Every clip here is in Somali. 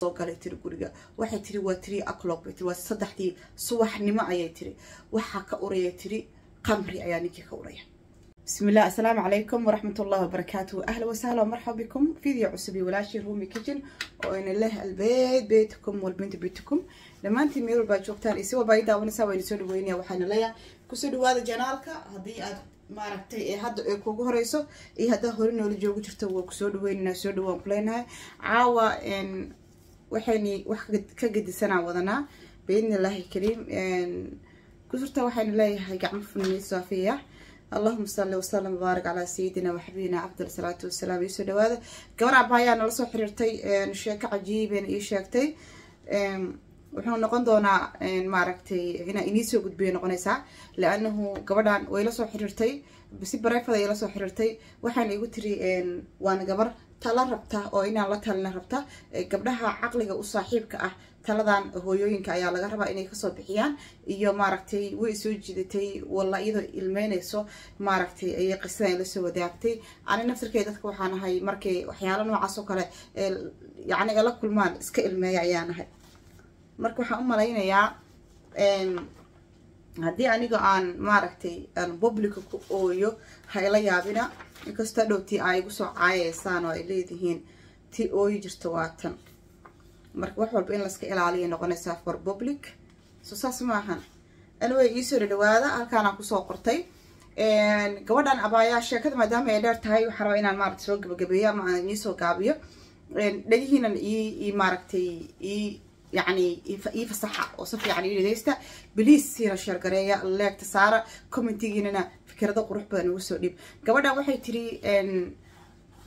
soo galay tiri guriga waxay tiri waa tiri aclock bay tiri waa saddexdii subaxnimo ayay tiri waxaa ka uraya tiri qamri ayaa ninkii ka uraya بسم الله السلام عليكم ورحمة الله وبركاته أهلا وسهلا ومرحبا بكم فيديو عصبي ولاشي رومي كيتشن وإن الله البيت بيتكم والبنت بيتكم لما أنت ميرو باجوكتان إسوا بايدا سودو وين يا وحنا ليا كسودو هذا جنالك هدي أد ee hadda ay kugu horeyso iyo haddaa hore noola joogu jirto waa kusoo dhaweynanaa soo dhawaan kuleynahay caawa waxayni wax ka gedisanaa wadanaa biidni illaahi kariim kusurta waxaynu leeyahay gacmo funni saafiya. Allahuma salli wasalam wabaarak calaa sayidina waxabibina cabdal salaatu wasalaam iisoo dhawaada. Gabar abaayaa nala soo xiriirtay sheeko cajiibeen ii sheegtay. Wuxuu noqon doonaa maaragtay inaa iniisoo gudbiya noqonaysaa. Laanahu gabadhan way la soo xiriirtay. Si bareefada ay la soo xiriirtay. Waxaana igu tiri waana gabar tala rabta oo inaan la talina rabta gabdhaha caqliga u saaxiibka ah taladan hooyooyinka ayaa laga rabaa inay ka soo bixiyaan iyo maaragtay way soo jidatay walla iyadoo ilmeynayso maaragtay ayay qisadan la soo wadaagtay. Ani naftirkey dadka waxaan ahay markay waxyaalo noocaas oo kale yacni la kulmaan iska ilmeeya ayaan ahay. Marka waxaan u malaynayaa haddii aniga aan maaragtay publica ku ooyo hayla yaabina. Inkastoo dhowtii ay igu soo caayaysaan oo ay leedihiin tii ooyi jirta waa tan. Marka wax walba in laska ilaaliya noqonaysaa for public. So saas maahan anway iisoo dhadhawaada halkaanaan ku soo qortay. Gabadhan abaayaa sheekada maadaama ay dheer tahay waxaa rabaa inaan maaragtay soo gabagabeeyo ama aan iisoo gaabiyo. Dhagihiinan ii maaragtay ii يعني ii fasaxa oo si fiican ii dhageysta beliis siina sheergareeya leegta saara commentigiinana fikrado qurux badan ugu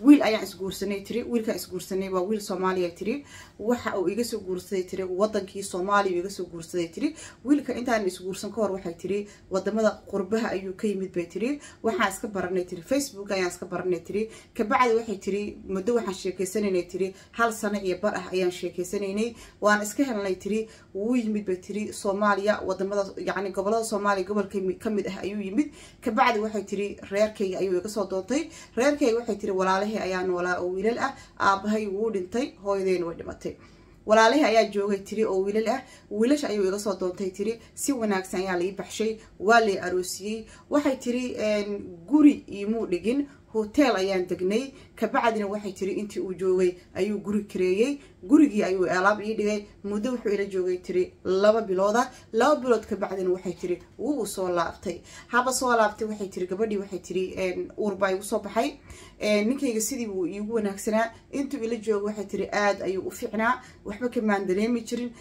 wiil ayaan isguursanay tiri wiilkaan isguursanay waa wiil soomaaliya tiri. Waxa uu iga guursaday tiri wadankii soomaaliya iga soo guursaday tiri. Wiilka intaan isguursan ka hor waxay tiri waddamada qurbaha ayuu ka yimid bay tiri. Waxaan iska baranay tiri facebook ayaan iska baranay tiri. Kabacdi waxay tiri muddo waxaan sheekeysanaynay tiri. Hal sano iyo bar ah ayaan sheekeysanaynay waan iska helnay tiri wuu yimid bay tiri. Soomaaliya waddamada yacni gobollada soomaaliya gobolka ka mid ah ayuu yimid. Kabacdi waxay tiri reerkayga ayuu iga soo doontay reerkayga waxay tiri walaalahay ayaa noolaa oo wiilal ah. Aabahay wuu dhintay hooyadeyna way dhimatay. Walaalihii ayaa joogay tiri oo wiilal ah. Wiilasha ayuu iga soo doontay tiri. Si wanaagsan ayaa lai baxshay waa lay aroosiyey. Waxay tiri guri iimuu dhigin hotel ayaan degnay kabacdina waxay tiri intii uu joogay ayuu guri kareeyey gurigii ayuu alaab ii dhigay. Muddo wuxuu ila joogay tiri laba bilooda. Laba bilood kabacdina waxay tiri wuu soo laabtay. Haba soo laabtay waxay tiri gabadhii waxay tiri uurbaa igu soo baxay. Ninkayga sidii buu iigu wanaagsanaa. Intuu ila joogo waxay tiri aada ayuu u ficnaa waxba kamaan dareemi jirin.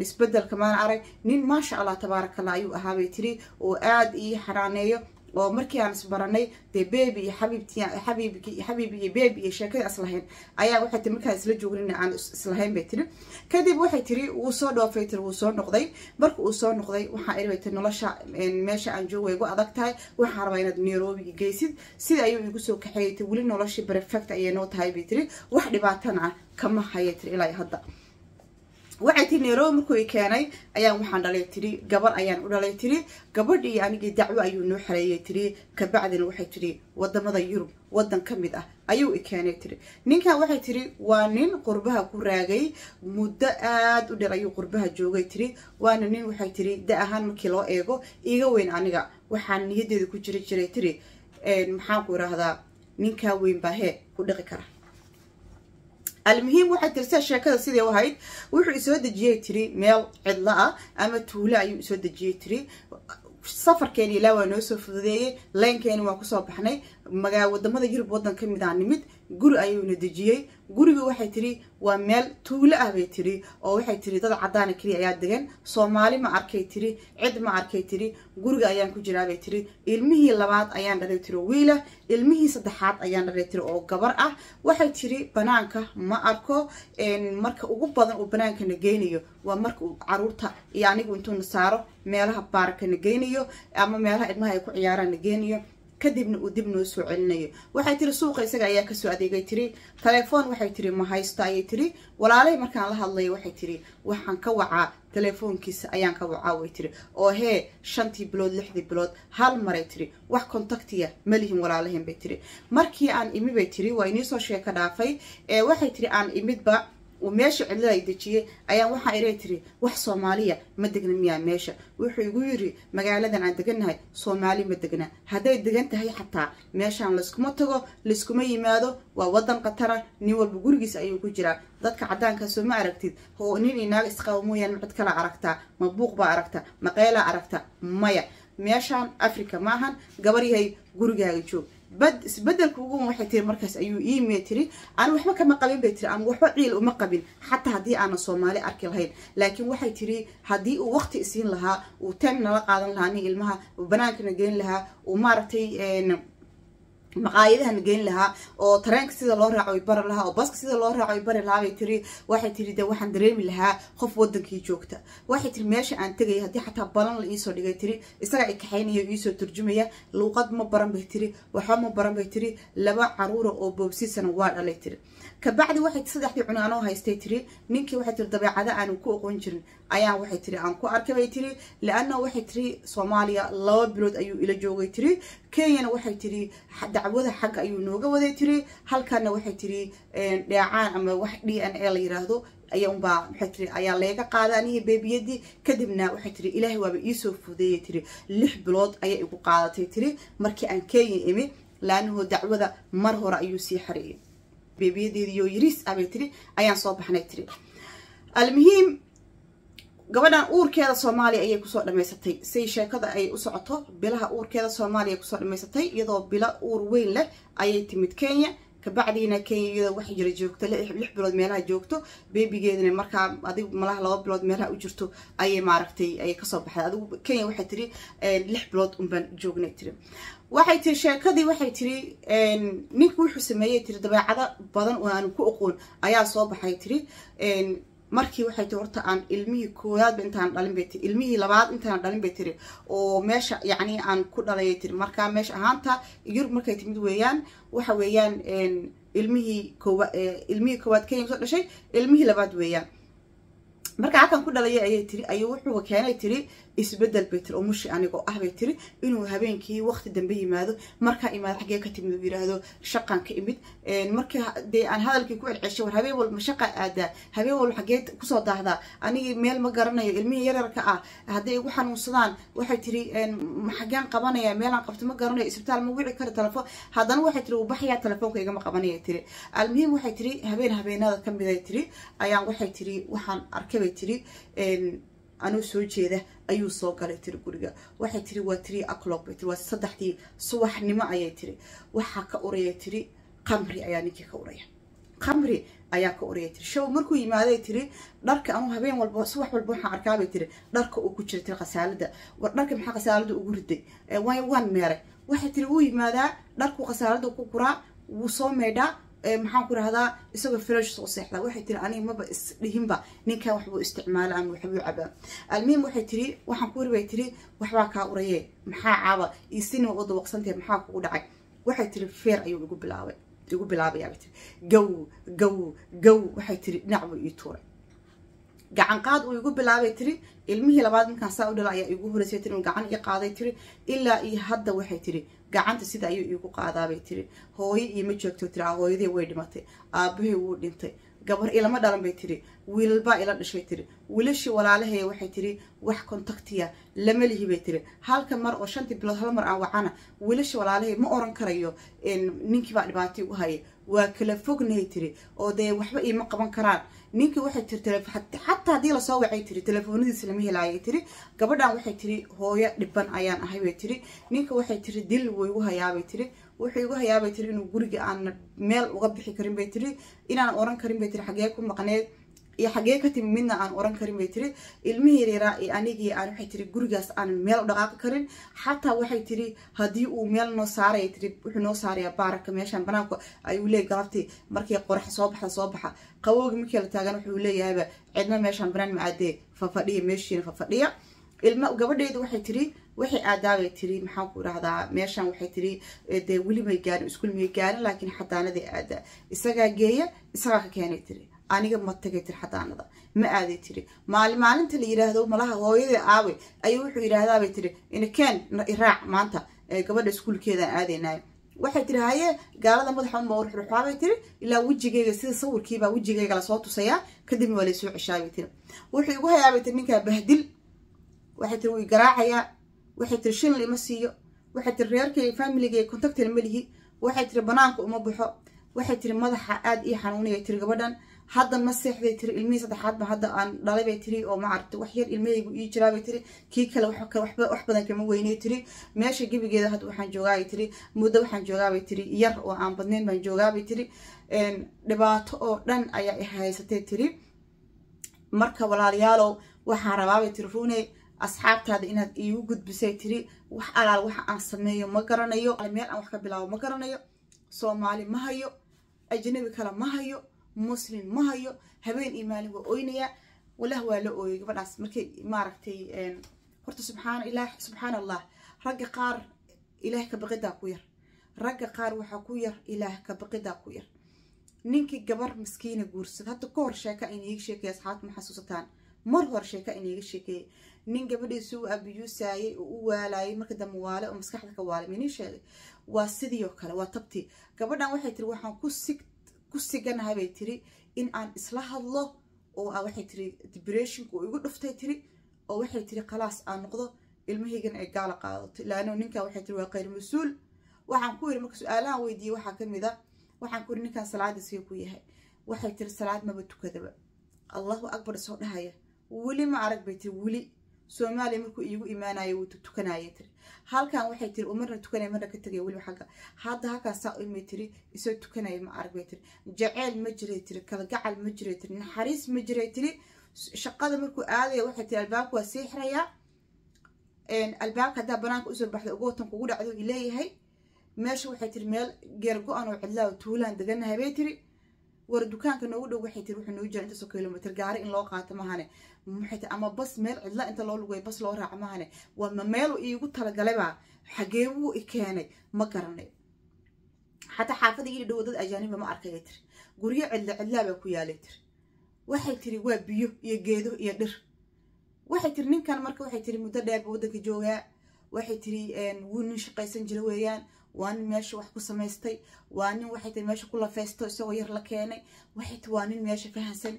Isbedel kamaan arag. Nin maasha allah tabaarakallah ayuu ahaabay tiri oo aada ii xanaaneeyo oo markii aan isbaranay dee bebi iyo xabiibti xabiibki xabiib iyo bebi iyo sheekada islahayn ayaa waxay tiri markaan isla joognin aan islahayn bay tiri. Kadib waxay tiri wuu soo dhoofay tiri wuu soo noqday. Marka uu soo noqday waxaa iri bay tiri nolosha meesha aan joogo way igu adag tahay. Waxaan rabaa inaad nairobi geysid. Sida ayuu igu soo kaxeeyay tiri weli noloshii perfect ayay noo tahay bay tiri. Wax dhibaatana ah kama hayay tiri ilaa hadda waxay tiri nairobi markuu i keenay ayaan waxaan dhalay tiri gabar ayaan u dhalay tiri gabadhii anigii dacwo ayuu noo xareeyay tiri kabacdina waxay tiri waddamada yurub wadan ka mid ah ayuu i keenay tiri. Ninkan waxay tiri waa nin qurbaha ku raagay muddo aada u dheer ayuu qurbaha joogay tiri waana nin waxay tiri da ahaan markii loo eego iga weyn aniga waxaan niyadeeda ku jiri jiray tiri. Maxaan ku ninkaa weyn baa hee ku dhiqi kara almuhiim waxay tiri sida sheekada sidii ahayd wuxuu isoo dejiyey tiri meel cidlo ah ama tuulo ayuu isoo dejiyey tiri. Safarkeeni ilaa waa noo soo fududeeyey laynkeeni waan ku soo baxnay. Magaa waddamada yurub wadan ka mid ah nimid guri ayuuna dejiyey guriga waxay tiri waa meel tuulo ah bay tiri oo waxay tiri dad cadaana keliya ayaa degan soomaali ma arkay tiri cid ma arkay tiri guriga ayaan ku jiraa bay tiri ilmihii labaad ayaan dhalay tiri oo wiila. Ilmihii saddexaad ayaan dhalay tiri oo gabar ah. Waxay tiri banaanka ma arko marka ugu badan uu banaankana geynayo. Waa marka uu carruurta iyo anigu intuuna saaro meelaha baarka na geynayo ama meelaha ilmaha ay ku ciyaaraan na geynayo kadibna uu dib noo soo celinayo. Waxay tiri suuqa isaga ayaa ka soo adeegay. Tiri telefoon waxay tiri ma haysto ayay tiri. Walaalay markaan la hadlaya waxay tiri waxaan ka wacaa telefoonkiisa ayaan ka wacaa way tiri. Oo hee shantii bilood lixdii bilood hal maray tiri. Wax contactiya malihin walaalahin bay tiri. Markii aan imi bay tiri waa iniisoo sheeko dhaafay. Ee waxay tiri aan imidba uu meesha cidlada ay dejiyey ayaan waxaa iray tiri wax soomaaliya ma degna miyaa meesha. Wuxuu igu yiri magaaladan aan degannahay soomaali ma degna. Hadday degan tahay xataa meeshaan layskuma tago layskuma yimaado waa wadan qatara nin walba gurigiis ayuu ku jiraa. Dadka caddaankaasoo ma aragtid oo nin inaaga isqabo mooyaan ma cid kala aragtaa ma buuq baa aragta ma qeylaa aragta maya. Meeshaan africa maahan gabar yahay gurigaaga joog isbeddelka ugu waxay tiri markaas ayuu iimey tiri. Aan waxba kama qabin bay tiri aan waxba ciil uma qabin. Xataa haddii aana soomaali arki lahayn. Laakiin waxay tiri haddii uu waqti isiin lahaa uu time nala qaadan lahaa nin ilmaha uu banaankana geyn lahaa uu maaragtay maqaayadahana geyn lahaa oo tareenka sida loo raaco ay bari lahaa oo baska sida loo raaco ay bari lahaa bay tiri waxay tiri de waxaan dareemi lahaa qof wadankii joogta. Waxay tiri meesha aan tegaya haddii xataa balan la iisoo dhigay tiri isaga ay kaxaynaya iisoo turjumaya luuqad ma baran bay tiri waxba ma baran bay tiri laba caruura oo boobsiisana waa dhalay tiri kabacdi waxay saddexdii cuni anoo haystay tiri ninkii waxay tiri dabeecada aanu ku oqon jirin ayaan waxay tiri aan ku arkay bay tiri lianna waxay tiri soomaaliya laba bilood ayuu ila joogay tiri kenyana waxay tiri dacwada xagga ayuu nooga waday tiri halkana waxay tiri dheecaan ama wax d n a la yiraahdo ayaunbaa waxay tiri ayaa leega qaada aniga beebiyadii kadibna waxay tiri ilaahay waaba iisoo fudeeyay tiri lix bilood ayay igu qaadatay tiri markii aan kenya imi laanahoo dacwada mar hore ayuu sii xareeyay beebiyadeediyo yiriis abay tiri ayaan soo baxnay tiri. Almuhiim gabadhan uurkeeda soomaaliya ayay ku soo dhamaysatay say sheekada ay u socoto bilaha uurkeeda soomaaliya ku soo dhamaysatay iyadoo bila uur weyn leh ayay timid kenya. Kabacdiina kenya iyadoo wax jira joogto lix bilood meelaha joogto beebigeedina markaa adig malaha laba bilood meelaha u jirto ayay maaragtay ayay ka soo baxday. Adigu kenya waxay tiri lix bilood unbaan joognay tiri waxay tiri sheekadii waxay tiri ninku wuxuu sameeyey tiri dabeecado badan oo aanu ku oqoon ayaa soo baxay tiri markii waxay tiri horta aan ilmihii koowaadba intaan dhalin bay tiri ilmihii labaad intaan dhalin bay tiri oo meesha yacni aan ku dhalayay tiri. Markaa meesha ahaanta yurub markay timid weeyaan waxa weeyaan ilmihii koowa ilmihii koowaad kenya ku soo dhashay ilmihii labaad weeyaan. Marka halkan ku dhalayay ayay tiri ayuu wuxuu keenay tiri isbeddel bay tiri oo mushi anigoo ah bay tiri inuu habeenkii waqti dambe yimaado markaa imaado xaggee ka timid uu yiraahdo shaqan ka imid. Markii dee aan hadalkii ku celceshay war habeen walba shaqa aadaa habeen walba xaggee ku soo daahdaa? Anigii meel ma garanayo ilmihii yaryarka ah hadday igu xanuunsadaan? Waxay tiri xaggeen qabanaya meelaan qabto ma garanayo isbitaal ma wici karo telefoon haddana waxay tiri uu baxayaa telefoonka igama qabanaya tiri. Almuhiim waxay tiri habeen habeenada ka mid ay tiri ayaan waxay tiri waxaan arkay tiri anuu soo jeeda ayuu soo galay tiri guriga. Waxay tiri waa tiri aclock bay tiri waa saddexdii subaxnimo ayay tiri. Waxaa ka uraya tiri qamri ayaa ninkii ka uraya. Qamri ayaa ka uraya tiri. Show markuu yimaaday tiri dharka anuu habeen walba subax walba waxaan arkaabay tiri dharka uu ku jira tiri khasaalada war dharka maxaa khasaalada ugu riday? Waan meeray waxay tiri wuu yimaadaa dharkuu khasaalada ku kuraa wuu soo meydhaa maxaan ku rahdaa isagoo fresh soo seexda. Waxay tiri aniga maba isdhihinba ninkan waxbuu isticmaala ama waxbuu cabaa. Almuhim waxay tiri waxaan ku bay tiri waxbaa kaa uraye maxaa caaba? Iyo sinima u dawaqsantahe maxaa kugu dhacay? Waxay tiri feer ayuu igu bilaabay. Igu bilaabayaa bay tiri gow gow gow waxay tiri dhinac buu ii tuuray gacan qaad uu igu bilaabay tiri ilmihii labaad markaan saa u dhala ayaa igu horeysay tiri gacan ii qaaday tiri ilaa iyo hadda waxay tiri gacanta sida ayuu iigu qaadaabay tiri. Hooyo iima joogto tiri hooyadii way dhimatay aabahay wuu dhintay gabar ilama dhalan bay tiri wiilalbaa ila dhashay tiri wiilashii walaalahaya waxay tiri wax contactiya lama lihi bay tiri. Halka mar oo shantii bilood hal mar aan wacana. Wiilashii walaalahaya ma oran karayo ninkiibaa dhibaatay u hayay. Waa kala fognahay tiri oo dee waxba iima qaban karaan. Ninkii waxay tiri xataa haddii la soo wacay tiri telefoonadiisa lama helaayay tiri. Gabadhan waxay tiri hooyo dhiban ayaan ahay bay tiri. Ninka waxay tiri dil wuu igu hayaabay tiri. Wuxuu igu hayaabay tiri. Inuu guriga aan meel uga bixi karin bay tiri. Inaan oran karin bay tiri. Xagee ku maqneed iyo xagee ka timi midna aan oran karin bay tiri ilmihii yaraa iyo anigii aan waxay tiri gurigaas aan meel u dhaqaaqi karin. Xataa waxay tiri haddii uu meel noo saaraya tiri wuxuu noo saarayaa baaraka meeshan banaanka ayuu leey galabtii markii qorax soo baxda soo baxa. Qabowgi markii la taagan wuxuu leeyahayba cidna meeshan banaan ma fafadhiya meeshiina fafadhiya. Ilma gabadheedu waxay tiri waxay aadaabay tiri maxaan ku idhahdaa meeshan waxay tiri dee weli may gaarin iskuul may gaarin laakiin xadaanadii aadaa isagaa geeya isagaa ka keenay tiri aniga ma tagay tiri xadaanada ma aaday tiri. Maalin maalinta la yiraahdo malaha hooyadii aaway ayuu wuxuu yidhaahdaabay tiri inkeen iraac maanta gabadha iskuulkeedaan aadaynayo waxay tiri haye gaalada madaxa ma ruxruxaabay tiri? Ilaa wejigeyga sida sawirkiibaa wejigeyga la soo tusayaa kadibna waa laysoo ceshaabay tiri. Wuxuu igu hayaabay tiri ninkaa bahdil. Waxay tiri wuu garaacayaa waxay tiri shinli ima siiyo. Waxay tiri reerkay familigay contactina ma waxay tiri banaanka uma baxo. Waxay tiri madaxa aada ii xanuuniyay tiri gabadhan hadda ma seexday tiri ilmihii saddexaadba hadda aan dhalay bay tiri oo macaragta wax yar ilmahaygu ii jiraabay tiri. Kii kale wax badan kama weynay tiri. Meesha gebigeeda hadda waxaan joogaabay tiri. Muddo waxaan joogaabay tiri. Yar oo aan badnayn baan joogaabay tiri. Dhibaato oo dhan ayaa i tiri. Marka walaalayaalow waxaan rabaabay tiri runey asxaabtaada inaad iigu gudbisay tiri. Wax alaal waxa aan sameeyo ma garanayo. Meel aan wax ka bilaabo ma garanayo. Soomaali ma hayo. Ajnabi kale ma hayo muslim ma hayo habeen iyo maalin waa oynayaa walah waa la ooyay gabadhaas markay maaragtay horta subxaan ilaah subxaan allah ragga qaar ilaah ka baqidaa ku yar ragga qaar waxaa ku yar ilaah ka baqidaa ku yar ninkii gabar maskiina guursad hadda ka hor sheeka iniiga sheekaya asxaabta ma xasuusataan mar hore sheeka iniiga sheekeeyay nin gabadhiisu u abiyuusaayay oo u waalayay marka dambe waale oo maskaxda waxay tiri depressionka uu igu dhuftay tiri oo waxay tiri khalaas aan noqdo ilmahaygana ay gaala qaadato ilaano ninkan waxay tiri waa qayr mas-uul waxaan ku yiri marka su-aalahan weydiiyey waxaa kamid a waxaan ku yiri ninkan salaada see ku yahay waxay tiri salaad maba tukadaba allahu akbar soo dhahaya weli ma arag bay tiri weli soomaaliya markuu iigu imaanayo wuu tukanaya tiri. Halkan waxay tiri marna tukanaya marna ka tegaya weliba xagga. Hadda halkaas imay tiri isoo tukanaya ma arag tiri. Jaceyl ma jiray tiri kalgacal ma jiray tiri naxariis ma jiray tiri. Shaqada markuu aadaya waxay tiri albaabka waa sii xirayaa albaabka haddaa banaanka u soo baxda ogootan kugu dhacdo i leeyahay. Meesha waxay tiri meel geer go-an oo cidlaa tuulaan deganahay bay tiri war dukaanka noogu dhow waxay tiri wuxuu noogu jira intaasoo kilomitr gaari in loo qaato mahane maxay ama bas meel cidla inta loo lugayo bas loo raaco mahane waa ma meel iigu talagalaybaa xagee wuu i keenay ma garanay. Xataa xaafada ii dhowo dad ajaaniba ma arkaya tiri. Guryo cidla cidlaa baa ku yaalay tiri. Waxay tiri waa biyo iyo geedo iyo dhir. Waxay tiri ninkan marka waxay tiri muddo dheerba waddanka joogaa. Waxay tiri wuu nin shaqaysan jira weeyaan waa nin meesha wax ku samaystay. Waa nin waxay tiri meesha ku lafeysto isagoo yar la keenay. Waxay tiri waa nin meesha fahansan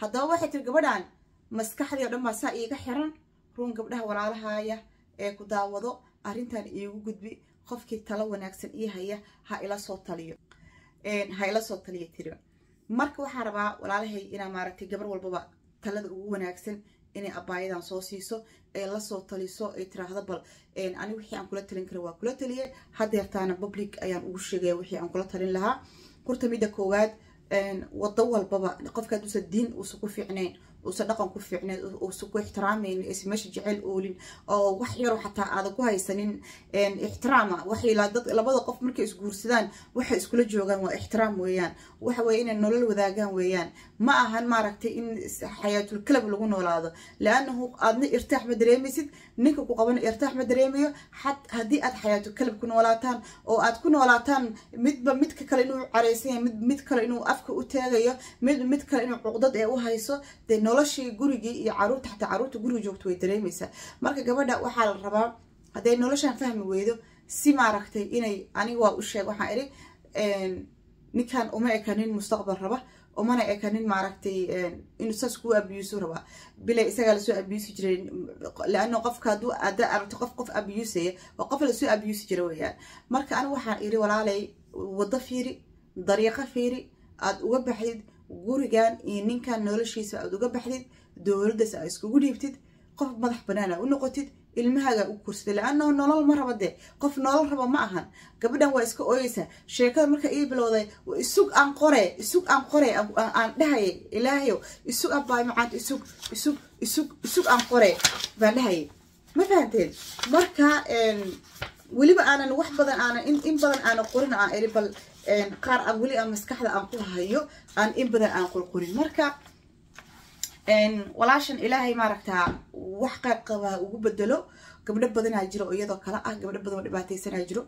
haddaba waxay tiri gabadhan maskaxdii o dhan baa saa iiga xiran. Ruun gabdhaha walaalahaya ee ku daawado arrintan iigu gudbi qofkii talo wanaagsan ii haya ha ila soo taliyo. Ha ila soo taliyo tiri marka waxaa rabaa walaalahay inaa maaragtay gabar walbaba talada ugu wanaagsan inay abaayadan soo siiso ee la soo taliso ay tiraahdo bal ani wixii aan kula talin kara waa kula taliyay hadeertaana public ayaan ugu sheegaya wixii aan kula talin lahaa horta midda koowaad wado walbaba qofkaad uusa diin uusa ku fiicnayn uusa dhaqan ku fiicnayn uusa ku ixtiraamaynin aysa meesha jecel oolin oo wax yaroo xataa aadan ku haysanin ixtiraama waxay dad labada qof markay isguursadaan waxay iskula joogaan waa ixtiraam weeyaan. Waxa weeye inay nolol wadaagaan weeyaan. Ma ahan maaragtay in xayaatul kalab lagu noolaado. Laanahu aadna irtaax ma dareemaysid ninka ku qabana irtaax ma dareemayo haddii aad xayaatul kalab ku noolaataan oo aad ku noolaataan midba midka kale inuu mid mid kale inuu afka u taagayo mid mid kale inuu cuqdad ee u hayso dee noloshii gurigii iyo carruurta xataa carruurta guriga joogto way dareemaysaa. Marka gabadha waxaa la rabaa hadday noloshaan fahmi weydo si maaragtay inay aniga waa u sheeg. Waxaan idhi ninkan uma ekanin mustaqbal raba umana ekanin maaragtay inuu saas kuu abiyuusu rabaa bilay isagaa la soo abiyuusi jiray laano qofka hadduu ada aragto qof qof abiyuusaya waa qof la soo abiyuusi jira weeyaan. Marka aniga waxaan idhi walaalay waddo fiiri dariiqo fiiri aad uga baxdid gurigan iyo ninkan noloshiisa aad uga baxdid dowladdaas aad iskugu dhiibtid qof madax banaana u noqotid ilmahaagaa u kursatay la-annahu nolol ma raba dee qof nolol raba ma ahan. Gabadhan waa iska ooyeysaa sheekada marka ii bilowday isug aan qore isug aan qore aan dhahayay ilaahayow isug aan baay macaanta isug isug isug isug aan qore baan dhahayay. Ma fahanteen marka weliba aanan wax badan aanan in badan aanan qorin aan iri bal qaar aan weli aan maskaxda aan ku hayo aan in badan aan qorqorin marka walaashan ilaahay maaragtaa wax qayb ugu bedelo gabdho badanaa jiro oo iyadoo kale ah gabdho badan oo dhibaataysanaa jiro.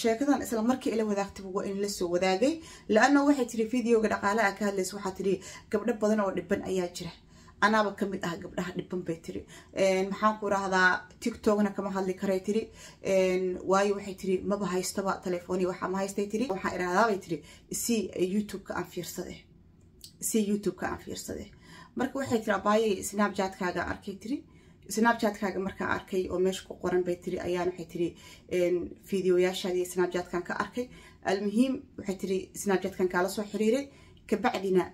Sheekadan isla markii ila wadaagtaba waa in la soo wadaagay. La-anna waxay tiri videoga dhaqaale a ka hadlaysa waxaa tiri gabdho badan oo dhiban ayaa jira anaaba ka mid ah gabdhaha dhiban bay tiri maxaan ku rahdaa tiktokna kama hadli karay tiri waayo waxay tiri maba haystaba telefooni waxaa haystay tiri waxaa irahdaabay tiri si youtube-ka aan fiirsade si youtube-ka aan fiirsade marka waxay tiri abaayay snapchat-kaaga arkay tiri snapchat-kaaga arkay oo meesha ku qoran bay tiri ayaan waxay tiri videoyaashaadii snapchat-kan ka arkay almuhiim waxay tiri snapchat-kan kaala soo xiriiray kabacdina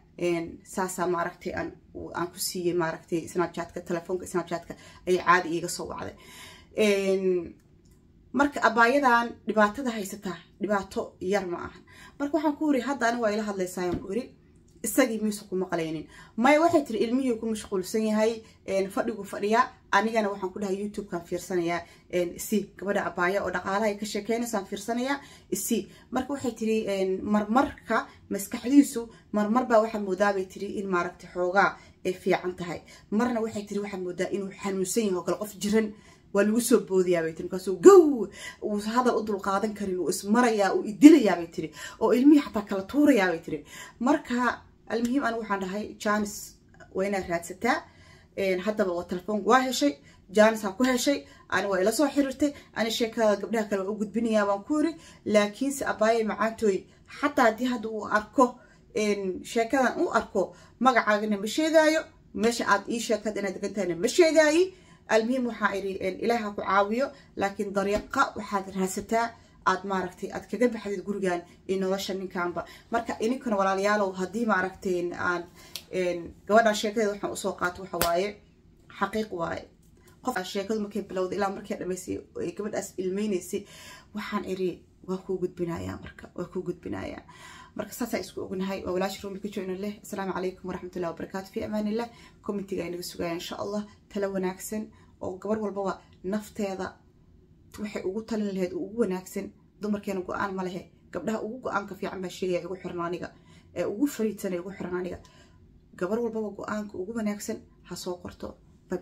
saasaa maaragtay aan ku siiyey maaragtay snapchatka telefoonka snapchatka ayay caadi iiga soo wacday marka abaayadan dhibaatada haysataa dhibaato yar ma ahan marka waxaan ku iri hadda ani waa ila hadlaysaayan ku iri isagii miisa ku maqlaynin. Maya waxay tiri ilmihii ku mashquulsan yahay fadhigu fadhiyaa anigana waxaan ku dhahay youtube-kan fiirsanayaa isi gabadha abaaya oo dhaqaalaha ka sheekeynaysaan fiirsanayaa isi marka waxay tiri marmarka maskaxdiisu marmar baa waxaa moodaa bay tiri in maaragtay xoogaa ay fiican tahay. Marna waxay tiri waxaa moodaa inuu xanuunsan yahay oo kale qof jiran waa lagu soo boodiyaa bay tiri markaasuu gow! Uu hadal u dulqaadan karin uu ismarayaa uu idilayaa bay tiri oo ilmihii xataa kala tuurayaa bay tiri marka almuhiim anigu waxaan dhahay janis waa inaad raadsataa haddaba waa telefoonka waa heshay janisaan ku heshay ani waa ila soo xiriirtay ani sheekada gabdhaha kale waa u gudbinayaa baan ku iri laakiinse abaayay macaantooy xataa haddii hadda uu arko sheekadan u arko magacaagana ma sheegaayo meesha aad ii sheegtad inaad degantahayna ma sheegaayi almuhiim waxaa aad maaragtay aad kaga baxdid gurigan iyo nolosha ninkanba. Marka ininkana walaalayaalow haddii maaragtay aan gabadhan sheekadeeda waxaan u soo qaato waxa waaye xaqiiq waaye. Qof markay bilowday ilaa markay dhamaysay gabadhaas ilmeynaysay waxaan iri waa kuu gudbinayaa marka waa kuu gudbinayaa marka saasaa isku ognahay waa walaashi rumi ka joogna leh. Asalaamu calaykum waraxmatullahi wabarakaatu fi amaan illah commentiga ay naga insha allah tala wanaagsan oo gabar walbaba nafteeda waxay ugu talin lahayd ugu wanaagsan dumarkeena go'aan ma lehe gabdhaha ugu go'aanka fiican baa sheegaya igu xiran aniga ee ugu fariidsan ee igu xiran aniga. Gabar walbaba go'aanka ugu wanaagsan ha soo qorto. Bye